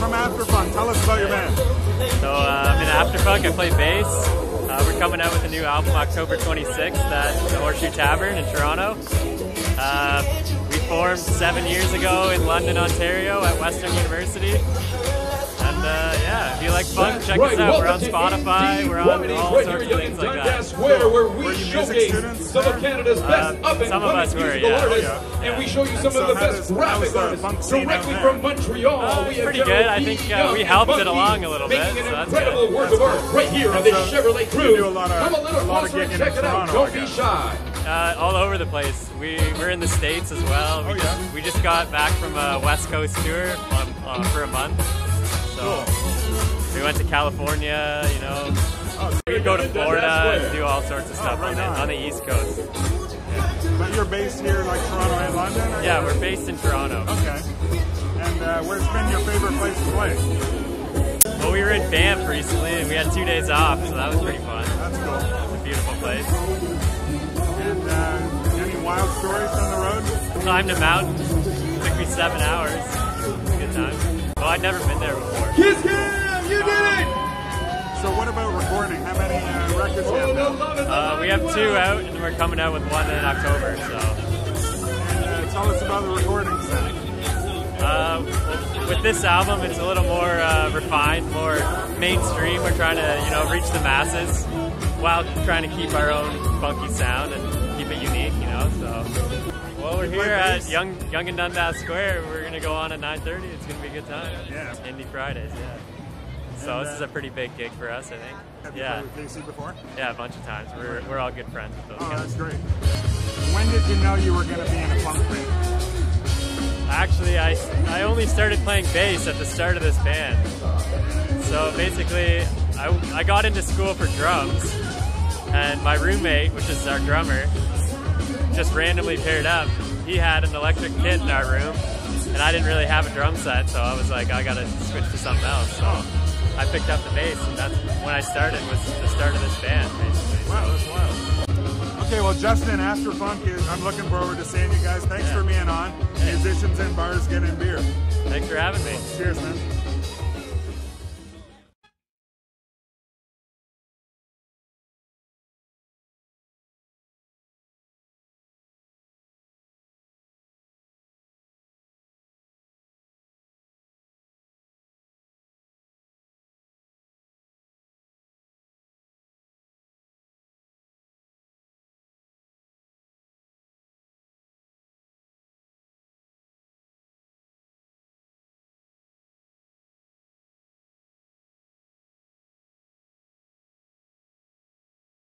from After Funk. Tell us about your band. So uh, I'm in After Funk. I play bass. Uh, we're coming out with a new album October 26th at the Horseshoe Tavern in Toronto. Uh, we formed seven years ago in London, Ontario at Western University. And uh, yeah, if you like funk, check us out. We're on Spotify. We're on all sorts of things like that. Square, where we Were you music showcase some of Canada's best Uh, up and coming us were, musical yeah. artists, Oh, yeah. and we show you some so of the best does- graphic artists directly from? Montreal. Uh, we have pretty good. I think, uh, we helped it along a little bit, making so an that's incredible good. work of art right here on this So, Chevrolet you do a lot of- Come a little a lot of closer and check it out. Don't be shy. Uh, all over the place. We we're in the states as well. We, Oh, just, yeah? we just got back from a West Coast tour um, uh, for a month. So we went to California. You know, Oh, we could go to Florida and do all sorts of stuff right on, the, on. the East Coast. But you're based here, like Toronto and London? or- Yeah, we're based in Toronto. Okay. And uh, where's been your favorite place to play? Well, we were in Banff recently, and we had two days off, so that was pretty fun. That's cool. It's a beautiful place. And uh, any wild stories on the road? Climbed a mountain. Took me seven hours. It was a good time. Well, I'd never been there before. Kiss Cam, you did it! So what about recording? How many uh, records do you have now? Uh, we have two out, and we're coming out with one in October. So. And uh, tell us about the recording set. Uh, with this album, it's a little more uh, refined, more mainstream. We're trying to, you know, reach the masses while trying to keep our own funky sound and keep it unique, you know. So, well, we're here at Yonge Yonge and Dundas Square. We're gonna go on at 9:30. It's gonna be a good time. Yeah. Indie Fridays, yeah. So And, this is uh, a pretty big gig for us, I think. Have you Yeah, played with Casey before? yeah, a bunch of times. We're we're all good friends with those Oh, guys. that's great. When did you know you were going to be in a punk band? Actually, I, I only started playing bass at the start of this band. So basically, I, I got into school for drums, and my roommate, which is our drummer, just randomly paired up. He had an electric kit in our room, and I didn't really have a drum set, so I was like, I gotta switch to something else. So I picked up the bass, and that's when I started, was the start of this band, basically. Wow, that's wild. Okay, well, Justin, after Funk, is, I'm looking forward to seeing you guys. Thanks Yeah. for being on. Musicians in bars getting beer. Thanks for having me. Cheers, man.